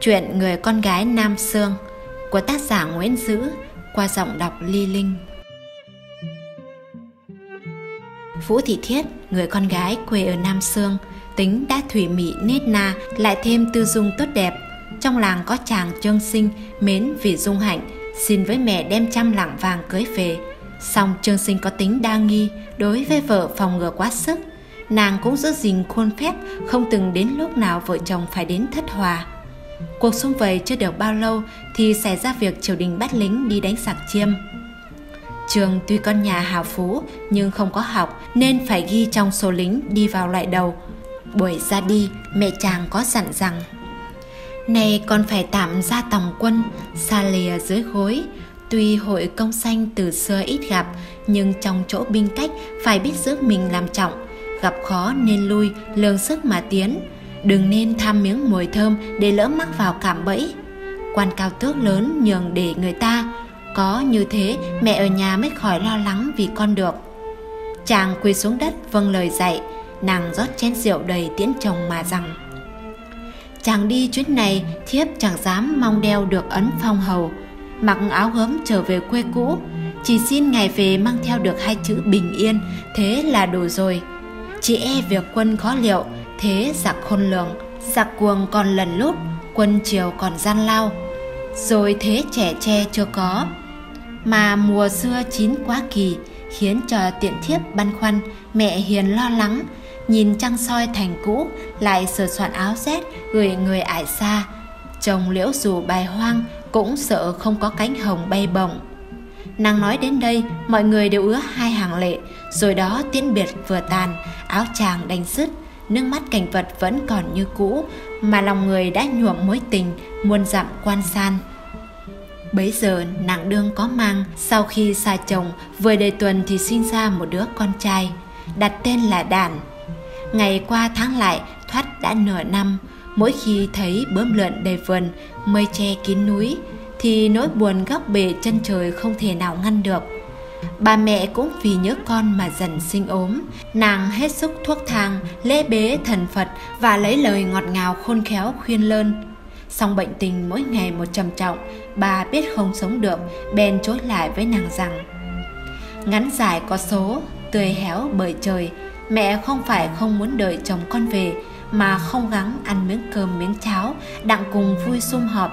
Chuyện người con gái Nam Sương của tác giả Nguyễn Dữ qua giọng đọc Ly Linh. Vũ Thị Thiết, người con gái quê ở Nam Sương, tính đã thủy mị nết na lại thêm tư dung tốt đẹp. Trong làng có chàng trương sinh mến vì dung hạnh, xin với mẹ đem trăm lạng vàng cưới về. Song trương sinh có tính đa nghi đối với vợ phòng ngừa quá sức. Nàng cũng giữ gìn khuôn phép, không từng đến lúc nào vợ chồng phải đến thất hòa. Cuộc xung vầy chưa được bao lâu thì xảy ra việc triều đình bắt lính đi đánh giặc chiêm. Trường tuy con nhà hào phú nhưng không có học nên phải ghi trong số lính đi vào loại đầu. Buổi ra đi, mẹ chàng có dặn rằng Này con phải tạm ra tòng quân, xa lìa dưới gối. Tuy hội công sanh từ xưa ít gặp, nhưng trong chỗ binh cách phải biết giữ mình làm trọng. Gặp khó nên lui, lường sức mà tiến đừng nên tham miếng mùi thơm để lỡ mắc vào cảm bẫy. Quan cao tước lớn nhường để người ta, có như thế mẹ ở nhà mới khỏi lo lắng vì con được. Chàng quỳ xuống đất vâng lời dạy, nàng rót chén rượu đầy tiễn chồng mà rằng, chàng đi chuyến này, thiếp chẳng dám mong đeo được ấn phong hầu. Mặc áo gấm trở về quê cũ, chỉ xin ngày về mang theo được hai chữ bình yên, thế là đủ rồi. Chị e việc quân khó liệu thế giặc khôn lường, giặc cuồng còn lần lút, quân triều còn gian lao. Rồi thế trẻ tre chưa có, mà mùa xưa chín quá kỳ, khiến cho tiện thiếp băn khoăn, mẹ hiền lo lắng, nhìn trăng soi thành cũ, lại sửa soạn áo rét gửi người ải xa. Chồng liễu dù bài hoang, cũng sợ không có cánh hồng bay bổng. Nàng nói đến đây, mọi người đều ứa hai hàng lệ, rồi đó tiễn biệt vừa tàn, áo chàng đành sứt nước mắt cảnh vật vẫn còn như cũ, mà lòng người đã nhuộm mối tình, muôn dặm quan san. Bấy giờ, nàng đương có mang, sau khi xa chồng, vừa đầy tuần thì sinh ra một đứa con trai, đặt tên là đàn ngày qua tháng lại, thoát đã nửa năm, mỗi khi thấy bướm lượn đầy vườn, mây che kín núi, thì nỗi buồn góc bể chân trời không thể nào ngăn được. Bà mẹ cũng vì nhớ con mà dần sinh ốm, nàng hết sức thuốc thang, lễ bế thần Phật và lấy lời ngọt ngào khôn khéo khuyên lơn. Song bệnh tình mỗi ngày một trầm trọng, bà biết không sống được, bèn chối lại với nàng rằng Ngắn dài có số, tươi héo bởi trời, mẹ không phải không muốn đợi chồng con về, mà không gắng ăn miếng cơm miếng cháo, đặng cùng vui sum họp.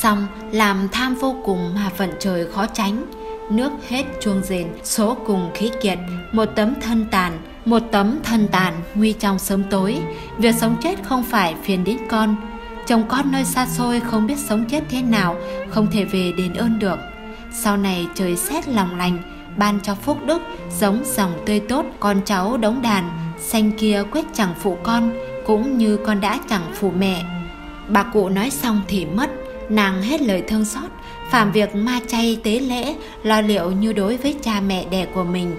Xong làm tham vô cùng mà vận trời khó tránh, nước hết chuông rền, số cùng khí kiệt, một tấm thân tàn, một tấm thân tàn nguy trong sớm tối. Việc sống chết không phải phiền đến con. Chồng con nơi xa xôi không biết sống chết thế nào, không thể về đền ơn được. Sau này trời xét lòng lành, ban cho phúc đức, giống dòng tươi tốt, con cháu đống đàn, xanh kia quyết chẳng phụ con, cũng như con đã chẳng phụ mẹ. Bà cụ nói xong thì mất nàng hết lời thương xót, phạm việc ma chay tế lễ, lo liệu như đối với cha mẹ đẻ của mình.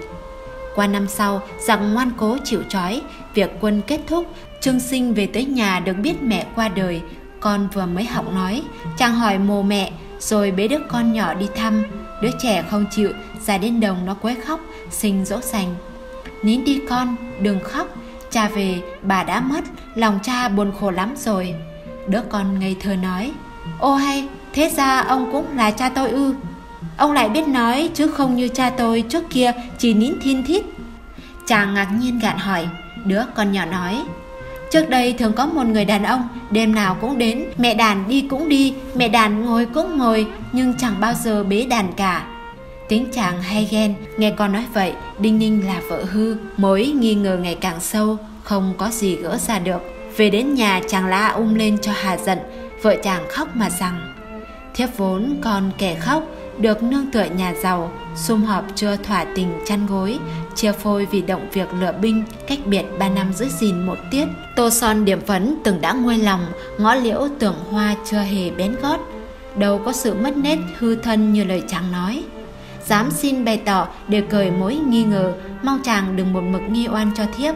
Qua năm sau rằng ngoan cố chịu trói, việc quân kết thúc, trương sinh về tới nhà được biết mẹ qua đời. Con vừa mới học nói, chàng hỏi mồ mẹ, rồi bế đứa con nhỏ đi thăm. Đứa trẻ không chịu, ra đến đồng nó quấy khóc, sinh dỗ dành. Nín đi con, đừng khóc, cha về, bà đã mất, lòng cha buồn khổ lắm rồi. Đứa con ngây thơ nói ô hay, Thế ra ông cũng là cha tôi ư. Ông lại biết nói, chứ không như cha tôi trước kia chỉ nín thiên thít. Chàng ngạc nhiên gạn hỏi, Đứa con nhỏ nói, Trước đây thường có một người đàn ông, Đêm nào cũng đến, Mẹ đàn đi cũng đi, Mẹ đàn ngồi cũng ngồi, Nhưng chẳng bao giờ bế đàn cả. Tiếng chàng hay ghen, Nghe con nói vậy, Đinh Ninh là vợ hư, Mối nghi ngờ ngày càng sâu, Không có gì gỡ ra được. Về đến nhà, chàng la um lên cho hà giận Vợ chàng khóc mà rằng, thiếp vốn còn kẻ khóc, được nương tựa nhà giàu, sum họp chưa thỏa tình chăn gối, chia phôi vì động việc lựa binh, cách biệt ba năm giữ gìn một tiết. Tô son điểm phấn, từng đã nguôi lòng, ngõ liễu tưởng hoa chưa hề bén gót, đâu có sự mất nét hư thân như lời chàng nói. Dám xin bày tỏ để cởi mối nghi ngờ, mong chàng đừng một mực nghi oan cho thiếp.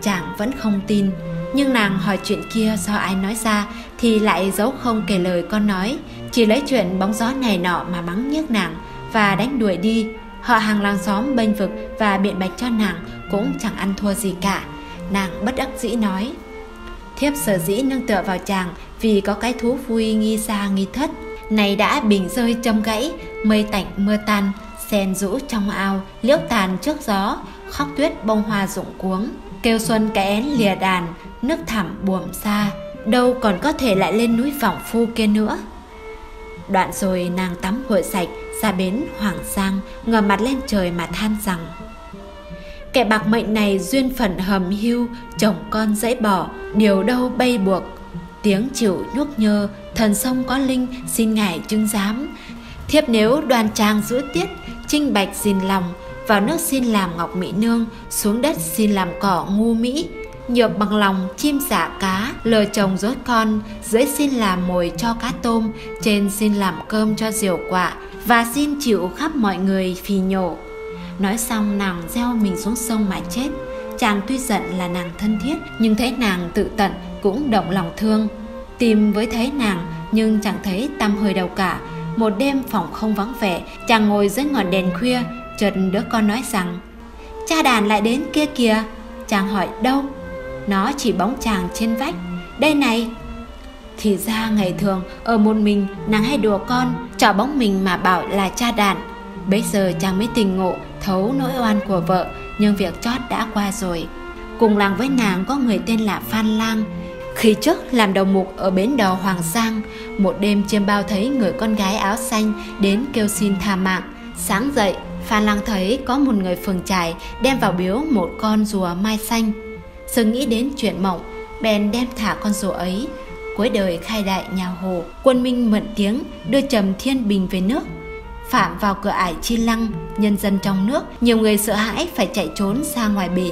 Chàng vẫn không tin nhưng nàng hỏi chuyện kia do ai nói ra thì lại giấu không kể lời con nói chỉ lấy chuyện bóng gió này nọ mà mắng nhức nàng và đánh đuổi đi họ hàng làng xóm bênh vực và biện bạch cho nàng cũng chẳng ăn thua gì cả nàng bất đắc dĩ nói Thiếp sở dĩ nâng tựa vào chàng vì có cái thú vui nghi xa nghi thất. Này đã bình rơi châm gãy, mây tạnh mưa tan, sen rũ trong ao, liễu tàn trước gió, khóc tuyết bông hoa rụng cuống. Kêu xuân cái én lìa đàn, nước thẳm buồm xa, đâu còn có thể lại lên núi vọng phu kia nữa. Đoạn rồi nàng tắm gội sạch, ra bến Hoàng Giang, ngờ mặt lên trời mà than rằng Kẻ bạc mệnh này duyên phận hầm hưu, chồng con dãy bỏ, điều đâu bay buộc. Tiếng chịu nhuốc nhơ, thần sông có linh, xin ngài chứng giám. Thiếp nếu đoàn trang giữa tiết, trinh bạch gìn lòng, vào nước xin làm ngọc mỹ nương, xuống đất xin làm cỏ ngu mỹ. Nhược bằng lòng chim giả cá, lờ chồng dối con, dưới xin làm mồi cho cá tôm, trên xin làm cơm cho diều quạ, và xin chịu khắp mọi người phì nhổ. Nói xong nàng gieo mình xuống sông mà chết Chàng tuy giận là nàng thân thiết Nhưng thấy nàng tự tận cũng động lòng thương Tìm với thấy nàng nhưng chẳng thấy tâm hơi đâu cả Một đêm phòng không vắng vẻ Chàng ngồi dưới ngọn đèn khuya Chợt đứa con nói rằng, Cha đàn lại đến kia kìa, Chàng hỏi đâu? Nó chỉ bóng chàng trên vách. Đây này. Thì ra ngày thường, ở một mình, nàng hay đùa con, trò bóng mình mà bảo là cha đàn. Bây giờ chàng mới tình ngộ, thấu nỗi oan của vợ, nhưng việc chót đã qua rồi. Cùng làng với nàng có người tên là phan lang. Khi trước làm đầu mục ở bến đò hoàng giang, một đêm chiêm bao thấy người con gái áo xanh đến kêu xin tha mạng. Sáng dậy phan lang thấy có một người phường trải đem vào biếu một con rùa mai xanh Sự nghĩ đến chuyện mộng bèn đem thả con rùa ấy cuối đời khai đại nhà hồ quân minh mượn tiếng đưa trầm thiên bình về nước phạm vào cửa ải chi lăng, nhân dân trong nước, nhiều người sợ hãi phải chạy trốn ra ngoài bể.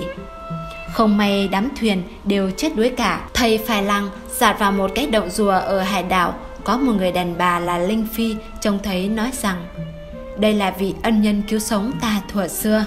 Không may đám thuyền đều chết đuối cả. Thầy Phài Lăng giạt vào một cái động rùa ở hải đảo, có một người đàn bà là Linh Phi trông thấy nói rằng đây là vị ân nhân cứu sống ta thuở xưa.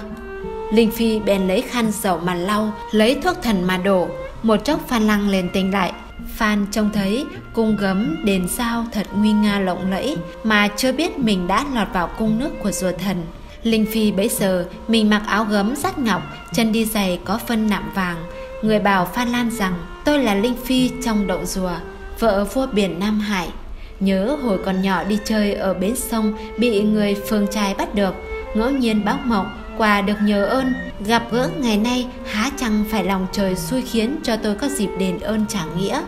Linh Phi bèn lấy khăn dầu mà lau, lấy thuốc thần mà đổ. Một chốc Phan Lăng lên tỉnh lại, Phan trông thấy cung gấm đền sao thật nguy nga lộng lẫy mà chưa biết mình đã lọt vào cung nước của rùa thần. Linh Phi bấy giờ mình mặc áo gấm rắt ngọc, chân đi giày có phân nạm vàng. Người bảo Phan Lan rằng tôi là Linh Phi trong động rùa, vợ vua biển Nam Hải. Nhớ hồi còn nhỏ đi chơi ở bến sông bị người phường trai bắt được, ngẫu nhiên báo mộng quà được nhờ ơn. Gặp gỡ ngày nay há chẳng phải lòng trời xui khiến cho tôi có dịp đền ơn trả nghĩa.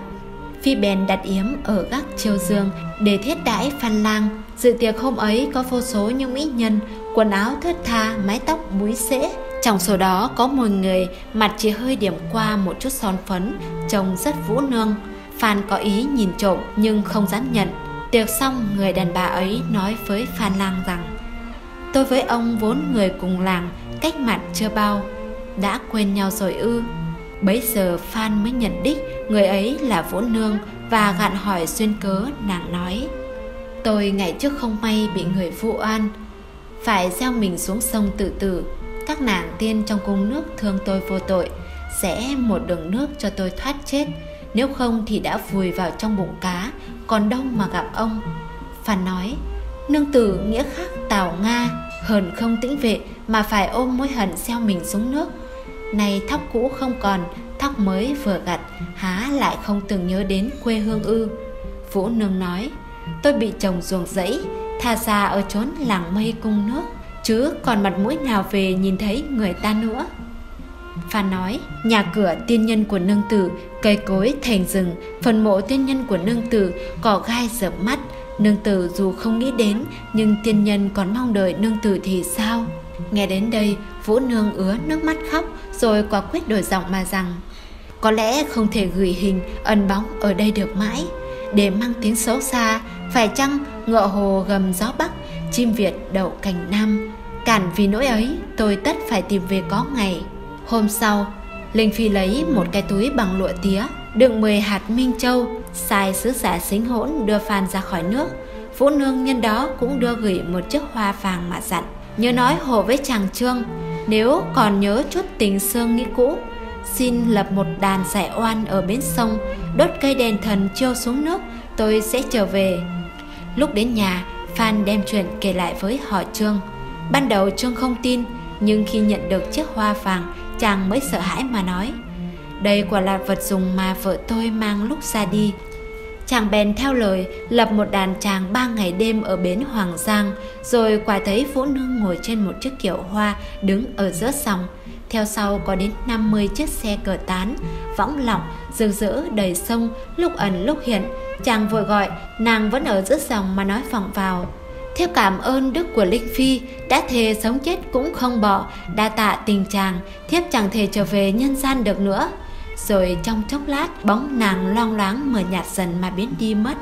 Phi bèn đặt yếm ở gác chiêu dương để thiết đãi phan lang. Dự tiệc hôm ấy có vô số những mỹ nhân quần áo thướt tha mái tóc búi xễ. Trong số đó có một người mặt chỉ hơi điểm qua một chút son phấn trông rất vũ nương phan có ý nhìn trộm nhưng không dám nhận. Tiệc xong, người đàn bà ấy nói với phan lang rằng, Tôi với ông vốn người cùng làng, Cách mặt chưa bao, Đã quên nhau rồi ư. Bấy giờ Phan mới nhận đích, Người ấy là Vũ Nương Và gạn hỏi xuyên cớ nàng nói, Tôi ngày trước không may bị người phụ oan, Phải gieo mình xuống sông tự tử. Các nàng tiên trong cung nước thương tôi vô tội, Sẽ một đường nước cho tôi thoát chết. Nếu không thì đã vùi vào trong bụng cá, Còn đâu mà gặp ông. Phan nói, Nương tử nghĩa khác Tào Nga, Hờn không tĩnh vệ mà phải ôm mối hận xeo mình xuống nước. Này thóc cũ không còn, Thóc mới vừa gặt, Há lại không từng nhớ đến quê hương ư. Vũ Nương nói, Tôi bị chồng ruồng rẫy, Tha xa ở chốn làng mây cung nước, Chứ còn mặt mũi nào về nhìn thấy người ta nữa. Phan nói, nhà cửa tiên nhân của nương tử, cây cối thành rừng, phần mộ tiên nhân của nương tử, cỏ gai rợp mắt, Nương tử dù không nghĩ đến Nhưng tiên nhân còn mong đợi nương tử thì sao? Nghe đến đây Vũ nương ứa nước mắt khóc Rồi quả quyết đổi giọng mà rằng Có lẽ không thể gửi hình ẩn bóng ở đây được mãi. Để mang tiếng xấu xa Phải chăng ngựa hồ gầm gió bắc Chim Việt đậu cành nam? Cản vì nỗi ấy tôi tất phải tìm về có ngày. Hôm sau Linh Phi lấy một cái túi bằng lụa tía đựng 10 hạt minh châu sai sứ giả xính hỗn đưa Phan ra khỏi nước. Vũ Nương nhân đó cũng đưa gửi một chiếc hoa vàng mà dặn. Nhớ nói hồ với chàng Trương, nếu còn nhớ chút tình xương nghĩ cũ, xin lập một đàn giải oan ở bến sông, đốt cây đèn thần chiêu xuống nước, tôi sẽ trở về. Lúc đến nhà, Phan đem chuyện kể lại với họ Trương. Ban đầu Trương không tin, nhưng khi nhận được chiếc hoa vàng, chàng mới sợ hãi mà nói đây quả là vật dùng mà vợ tôi mang lúc ra đi. Chàng bèn theo lời lập một đàn tràng ba ngày đêm ở bến Hoàng Giang, rồi quả thấy Vũ Nương ngồi trên một chiếc kiệu hoa đứng ở giữa sông. Theo sau có đến 50 chiếc xe cờ tán, võng lọng, rực rỡ đầy sông, lúc ẩn lúc hiện. Chàng vội gọi, nàng vẫn ở giữa dòng mà nói vọng vào. Thiếp cảm ơn đức của Linh Phi, đã thề sống chết cũng không bỏ, đa tạ tình chàng, thiếp chẳng thể trở về nhân gian được nữa. Rồi trong chốc lát, bóng nàng loang loáng mờ nhạt dần mà biến đi mất.